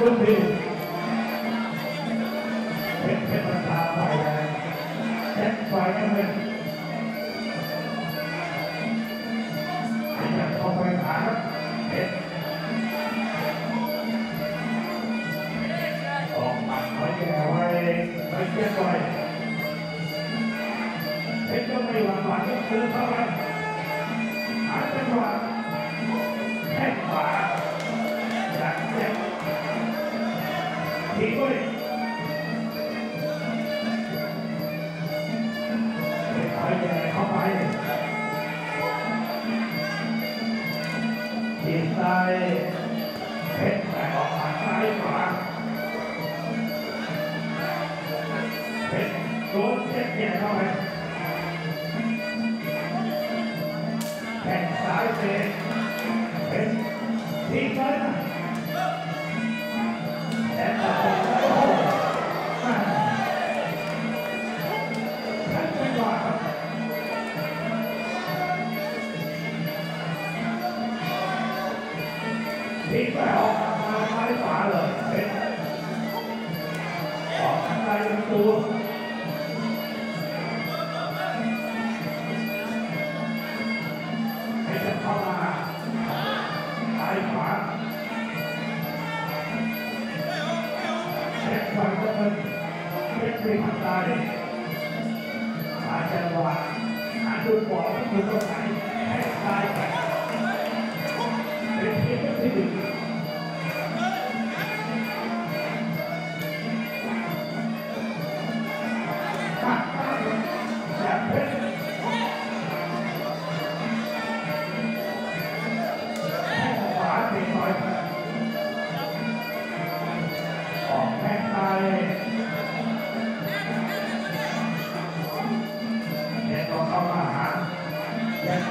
รุ่นพี่เพชรเพชรประาไฟแดงเจ็คไฟน้ำเงินขยังเข้าไปหาครับเพชรออกหมัไว้แก่ไว้ไว้เจ็บไว้เพชรก็ไม่หวั่นไหวก็คือเท่าไป bốn xét nhẹ không ạ Hẹn sái về. Hẹn thi tới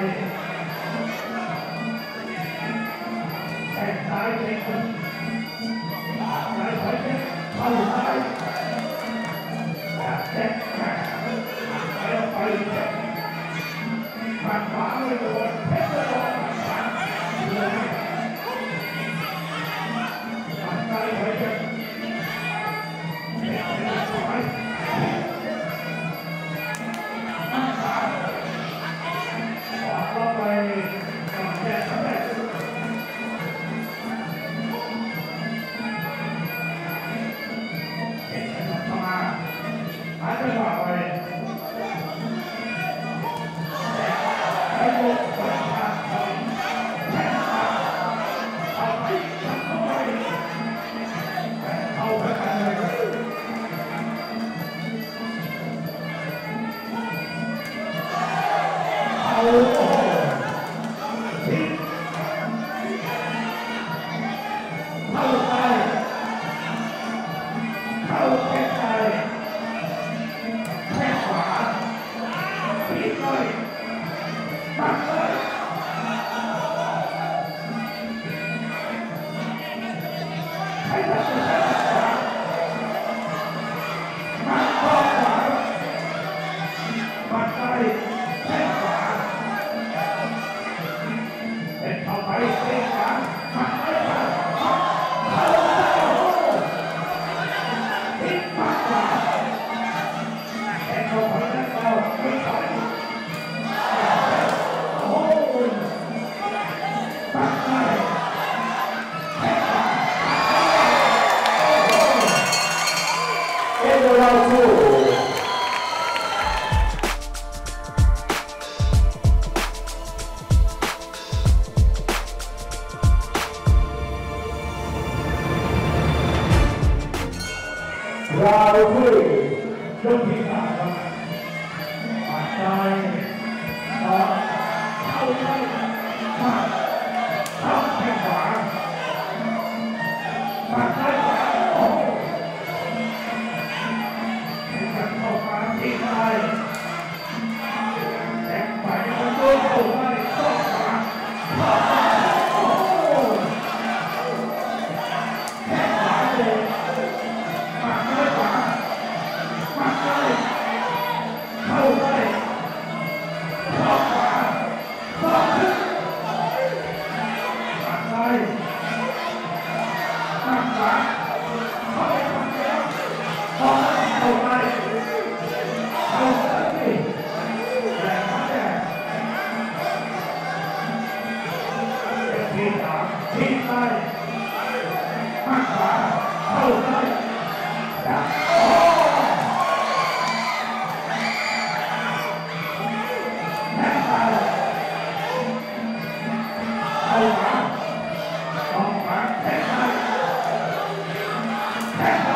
Thank you. ราวที่ แ